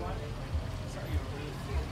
Sorry,